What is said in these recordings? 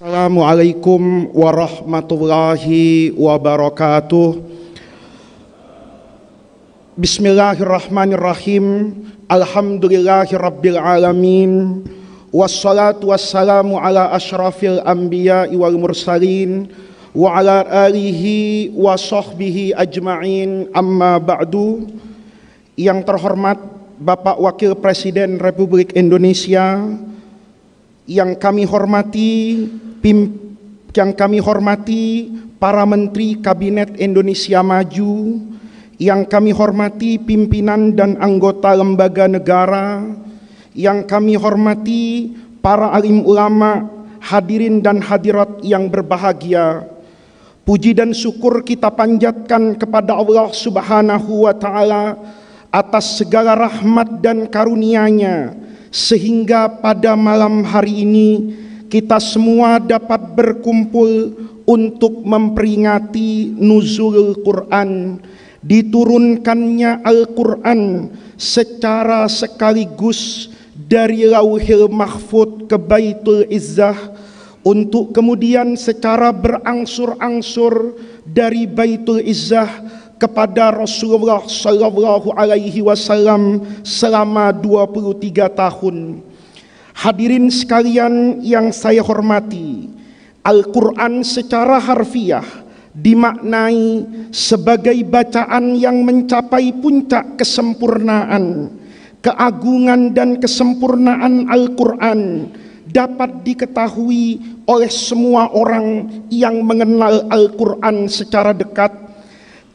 Assalamualaikum warahmatullahi wabarakatuh. Bismillahirrahmanirrahim. Alhamdulillahi rabbil alamin. Wassalatu wassalamu ala ashrafil anbiya wal mursalin wa ala alihi wa sahbihi ajma'in amma ba'du. Yang terhormat Bapak Wakil Presiden Republik Indonesia, yang kami hormati pim, yang kami hormati para menteri Kabinet Indonesia Maju, yang kami hormati pimpinan dan anggota lembaga negara, yang kami hormati para alim ulama, hadirin dan hadirat yang berbahagia. Puji dan syukur kita panjatkan kepada Allah Subhanahu wa taala atas segala rahmat dan karunia-Nya sehingga pada malam hari ini kita semua dapat berkumpul untuk memperingati nuzul Quran, diturunkannya Al-Quran secara sekaligus dari Lauhil Mahfud ke Baitul Izzah untuk kemudian secara berangsur-angsur dari Baitul Izzah kepada Rasulullah sallallahu alaihi wasallam selama 23 tahun. Hadirin sekalian yang saya hormati, Al-Qur'an secara harfiah dimaknai sebagai bacaan yang mencapai puncak kesempurnaan. Keagungan dan kesempurnaan Al-Qur'an dapat diketahui oleh semua orang yang mengenal Al-Qur'an secara dekat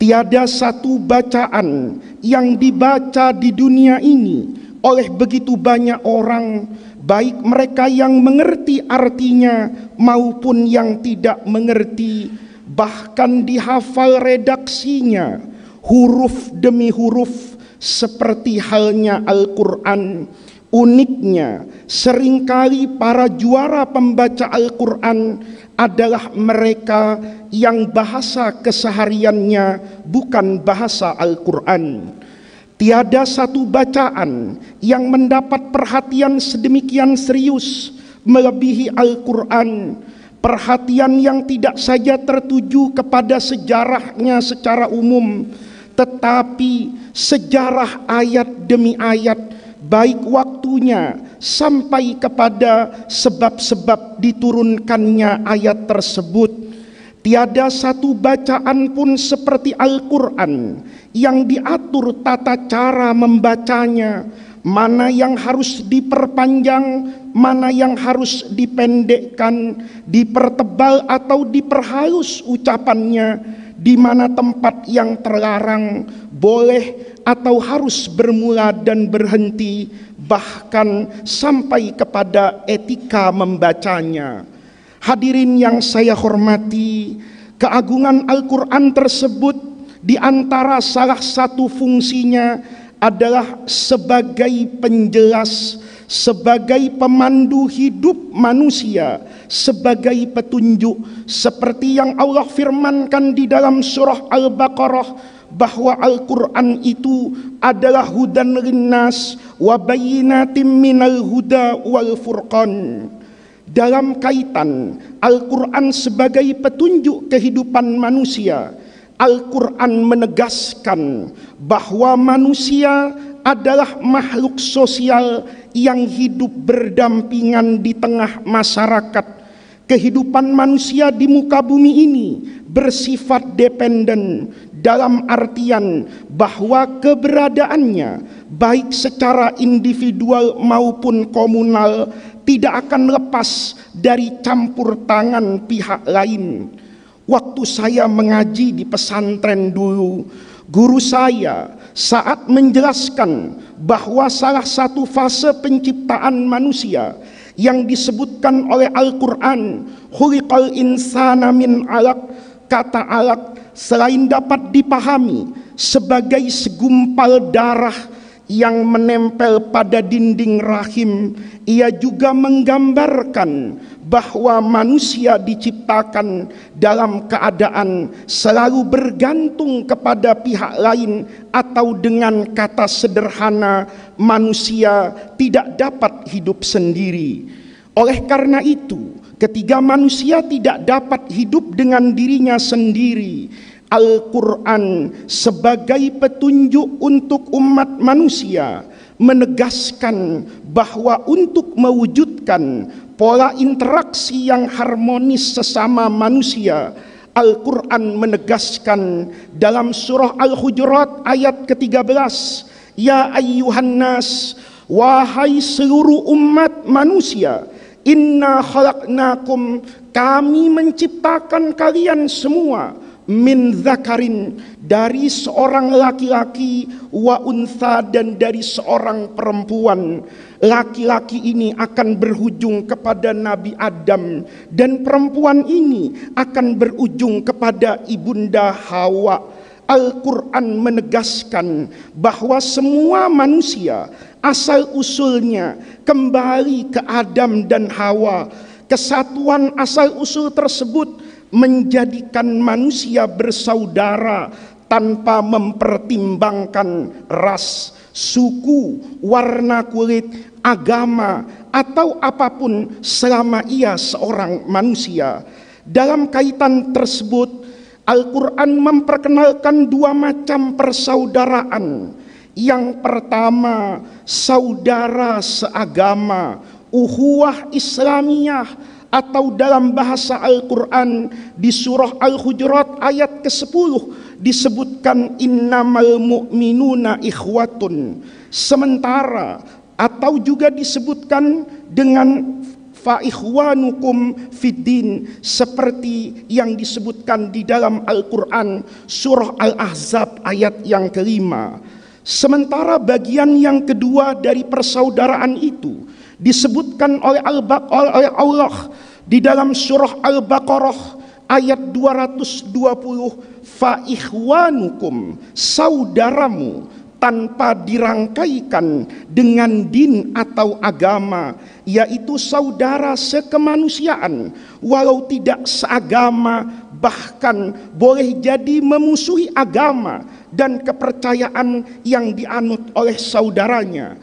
Tiada satu bacaan yang dibaca di dunia ini oleh begitu banyak orang, baik mereka yang mengerti artinya maupun yang tidak mengerti, bahkan dihafal redaksinya, huruf demi huruf, seperti halnya Al-Quran. Uniknya, sering kali para juara pembaca Al-Quran adalah mereka yang bahasa kesehariannya bukan bahasa Al-Quran. Tiada satu bacaan yang mendapat perhatian sedemikian serius melebihi Al-Quran. Perhatian yang tidak saja tertuju kepada sejarahnya secara umum, tetapi sejarah ayat demi ayat, baik waktunya, sampai kepada sebab-sebab diturunkannya ayat tersebut. Tiada satu bacaan pun seperti Al-Quran yang diatur tata cara membacanya, mana yang harus diperpanjang, mana yang harus dipendekkan, dipertebal atau diperhalus ucapannya, di mana tempat yang terlarang boleh atau harus bermula dan berhenti bahkan sampai kepada etika membacanya. Hadirin yang saya hormati, keagungan Al-Quran tersebut di antara salah satu fungsinya adalah sebagai penjelas, sebagai pemandu hidup manusia, sebagai petunjuk seperti yang Allah firmankan di dalam surah Al-Baqarah bahwa Al-Quran itu adalah hudan linnas wa minal huda wal furqan. Dalam kaitan Al-Quran sebagai petunjuk kehidupan manusia, Al-Quran menegaskan bahwa manusia adalah makhluk sosial yang hidup berdampingan di tengah masyarakat. Kehidupan manusia di muka bumi ini bersifat dependen dalam artian bahwa keberadaannya baik secara individual maupun komunal tidak akan lepas dari campur tangan pihak lain. Waktu saya mengaji di pesantren dulu, guru saya saat menjelaskan bahwa salah satu fase penciptaan manusia yang disebutkan oleh Al-Quran, khuliqal insana min alaq, kata alaq selain dapat dipahami sebagai segumpal darah yang menempel pada dinding rahim, ia juga menggambarkan bahwa manusia diciptakan dalam keadaan selalu bergantung kepada pihak lain atau dengan kata sederhana manusia tidak dapat hidup sendiri. Oleh karena itu, ketika manusia tidak dapat hidup dengan dirinya sendiri Al-Quran sebagai petunjuk untuk umat manusia menegaskan bahwa untuk mewujudkan pola interaksi yang harmonis sesama manusia Al-Quran menegaskan dalam surah Al-Hujurat ayat ke-13 Ya ayyuhan nas wahai seluruh umat manusia inna khalaqnakum kami menciptakan kalian semua min zakarin dari seorang laki-laki wa untha dan dari seorang perempuan. Laki-laki ini akan berujung kepada Nabi Adam dan perempuan ini akan berujung kepada ibunda Hawa. Al-Quran menegaskan bahwa semua manusia asal usulnya kembali ke Adam dan Hawa. Kesatuan asal usul tersebut menjadikan manusia bersaudara tanpa mempertimbangkan ras, suku, warna kulit, agama, atau apa pun selama ia seorang manusia. Dalam kaitan tersebut, Al-Quran memperkenalkan dua macam persaudaraan. Yang pertama, saudara seagama, uhuwah Islamiyah atau dalam bahasa Al-Quran di surah Al-Hujurat ayat ke-10 disebutkan innamal mu'minuna ikhwatun. Sementara atau juga disebutkan dengan fa ikhwanukum fiddin seperti yang disebutkan di dalam Al-Quran surah Al-Ahzab ayat yang kelima. Sementara bagian yang kedua dari persaudaraan itu disebutkan oleh Allah di dalam surah Al-Baqarah ayat 220 fa ikhwanukum saudaramu tanpa dirangkaikan dengan din atau agama yaitu saudara sekemanusiaan walau tidak seagama bahkan boleh jadi memusuhi agama dan kepercayaan yang dianut oleh saudaranya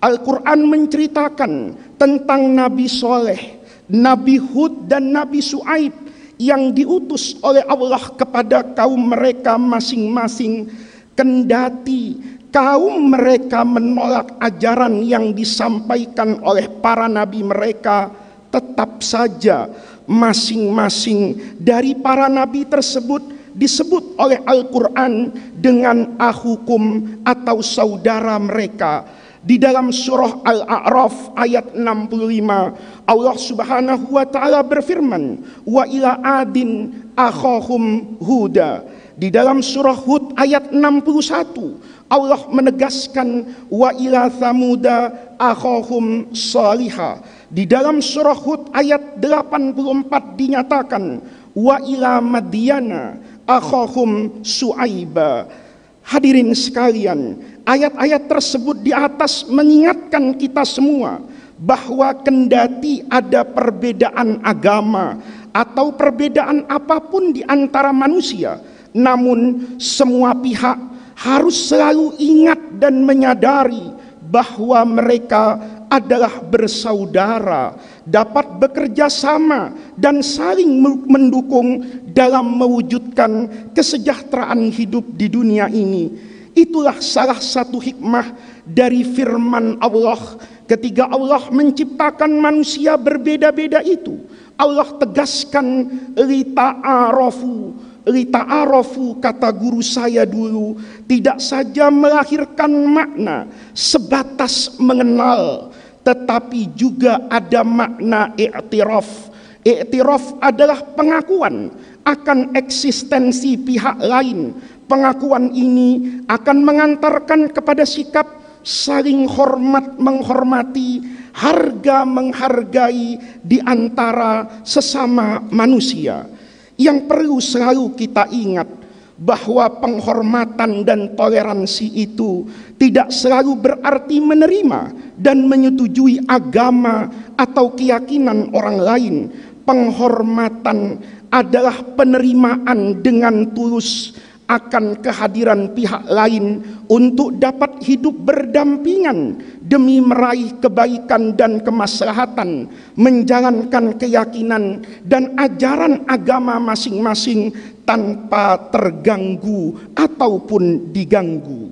Al-Quran menceritakan tentang Nabi Soleh, Nabi Hud dan Nabi Su'aib yang diutus oleh Allah kepada kaum mereka masing-masing kendati kaum mereka menolak ajaran yang disampaikan oleh para nabi mereka. Tetap saja masing-masing dari para nabi tersebut disebut oleh Al-Quran dengan ahukum atau saudara mereka di dalam surah Al-A'raf ayat 65 Allah Subhanahu wa taala berfirman wa ila adin akhahum huda. Di dalam surah Hud ayat 61 Allah menegaskan wa ila thamuda akhahum salihah. Di dalam surah Hud ayat 84 dinyatakan wa ila madyana akhahum suaiba. Hadirin sekalian Ayat-ayat tersebut di atas mengingatkan kita semua bahwa kendati ada perbedaan agama atau perbedaan apa pun di antara manusia, namun semua pihak harus selalu ingat dan menyadari bahwa mereka adalah bersaudara, dapat bekerja sama dan saling mendukung dalam mewujudkan kesejahteraan hidup di dunia ini Itulah salah satu hikmah dari firman Allah ketika Allah menciptakan manusia berbeda-beda itu. Allah tegaskan lita'arofu lita'arofu kata guru saya dulu tidak saja melahirkan makna sebatas mengenal tetapi juga ada makna i'tiraf i'tiraf adalah pengakuan akan eksistensi pihak lain pengakuan ini akan mengantarkan kepada sikap saling hormat menghormati, harga menghargai di antara sesama manusia. Yang perlu selalu kita ingat bahwa penghormatan dan toleransi itu tidak selalu berarti menerima dan menyetujui agama atau keyakinan orang lain. Penghormatan adalah penerimaan dengan tulus akan kehadiran pihak lain untuk dapat hidup berdampingan demi meraih kebaikan dan kemaslahatan, menjalankan keyakinan dan ajaran agama masing-masing tanpa terganggu ataupun diganggu.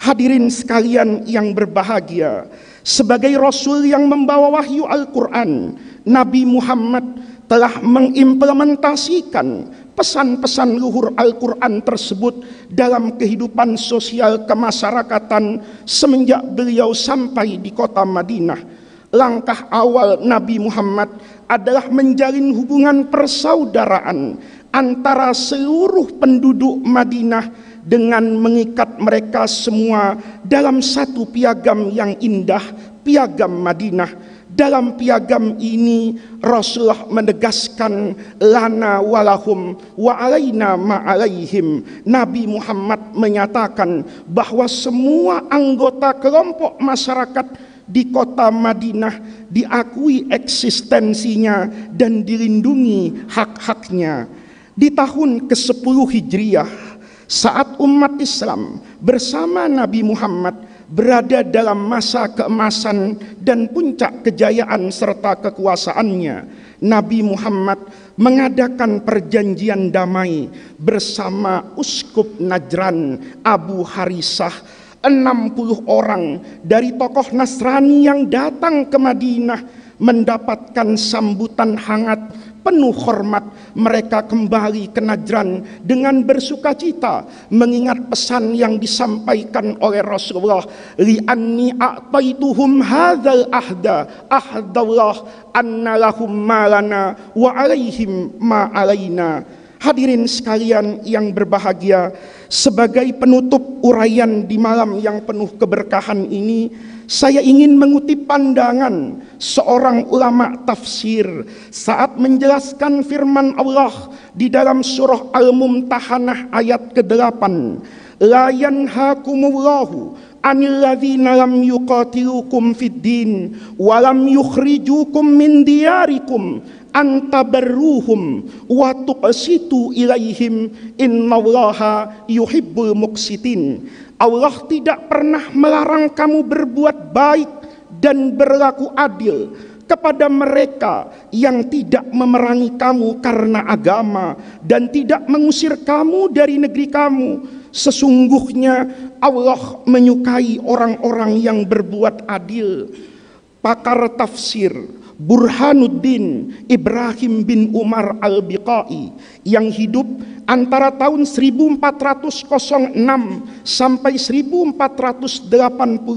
Hadirin sekalian yang berbahagia, sebagai rasul yang membawa wahyu Al-Qur'an, Nabi Muhammad telah mengimplementasikan pesan-pesan luhur Al-Quran tersebut dalam kehidupan sosial kemasyarakatan semenjak beliau sampai di kota Madinah. Langkah awal Nabi Muhammad adalah menjalin hubungan persaudaraan antara seluruh penduduk Madinah dengan mengikat mereka semua dalam satu piagam yang indah, piagam Madinah dalam piagam ini Rasulullah menegaskan lana walahum wa alaina ma'alaihim. Nabi Muhammad menyatakan bahwa semua anggota kelompok masyarakat di kota Madinah diakui eksistensinya dan dilindungi hak-haknya. Di tahun ke-10 Hijriah saat umat Islam bersama Nabi Muhammad berada dalam masa keemasan dan puncak kejayaan serta kekuasaannya. Nabi Muhammad mengadakan perjanjian damai bersama uskup Najran Abu Harisah 60 orang dari tokoh Nasrani yang datang ke Madinah mendapatkan sambutan hangat penuh hormat mereka kembali ke Najran dengan bersuka cita mengingat pesan yang disampaikan oleh Rasulullah li anni a'taituhum hadzal ahda ahdallah anna malana wa alaihim ma alaina. Hadirin sekalian yang berbahagia, sebagai penutup uraian di malam yang penuh keberkahan ini, saya ingin mengutip pandangan seorang ulama tafsir saat menjelaskan firman Allah di dalam surah Al-Mumtahanah ayat ke-8. La yanhakumullahu anil ladzina lam yuqatilukum fid din wa yukhrijukum min diyarikum antabarruhum wa tuqsitu ilaihim innallaha yuhibbul muqsitin Allah tidak pernah melarang kamu berbuat baik dan berlaku adil kepada mereka yang tidak memerangi kamu karena agama dan tidak mengusir kamu dari negeri kamu. Sesungguhnya Allah menyukai orang-orang yang berbuat adil. Pakar tafsir Burhanuddin Ibrahim bin Umar Al-Biqai yang hidup antara tahun 1406 sampai 1480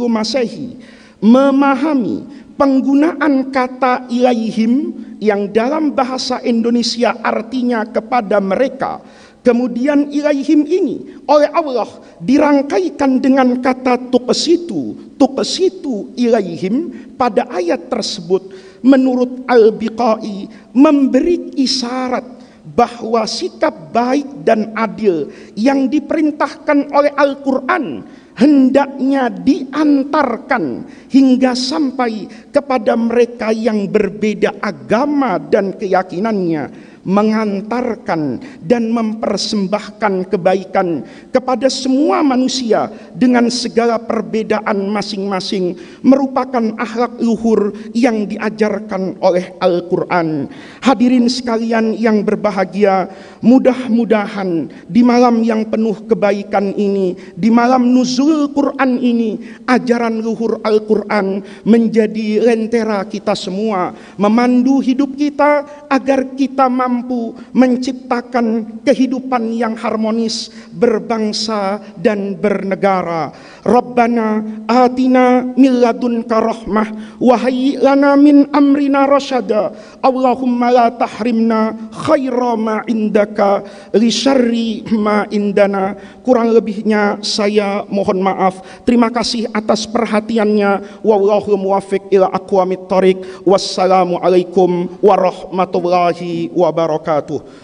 Masehi memahami penggunaan kata ilaihim yang dalam bahasa Indonesia artinya kepada mereka Kemudian ilaihim ini oleh Allah dirangkaikan dengan kata tuqsitu, tuqsitu ilaihim pada ayat tersebut menurut Al-Biqai memberi isyarat bahwa sikap baik dan adil yang diperintahkan oleh Al-Quran hendaknya diantarkan hingga sampai kepada mereka yang berbeda agama dan keyakinannya mengantarkan dan mempersembahkan kebaikan kepada semua manusia dengan segala perbedaan masing-masing merupakan akhlak luhur yang diajarkan oleh Al-Qur'an. Hadirin sekalian yang berbahagia, mudah-mudahan di malam yang penuh kebaikan ini, di malam nuzul Quran ini, ajaran luhur Al-Qur'an menjadi lentera kita semua, memandu hidup kita agar kita mampu mampu menciptakan kehidupan yang harmonis berbangsa dan bernegara. Rabbana atina min ladunka rahmah wa lana min amrina rasyada. Allahumma la tahrimna khaira ma indaka li syarri ma indana. Kurang lebihnya saya mohon maaf. Terima kasih atas perhatiannya. Wallahu muwafiq ila aqwamit thoriq. Wassalamualaikum warahmatullahi wabarakatuh wabarakatuh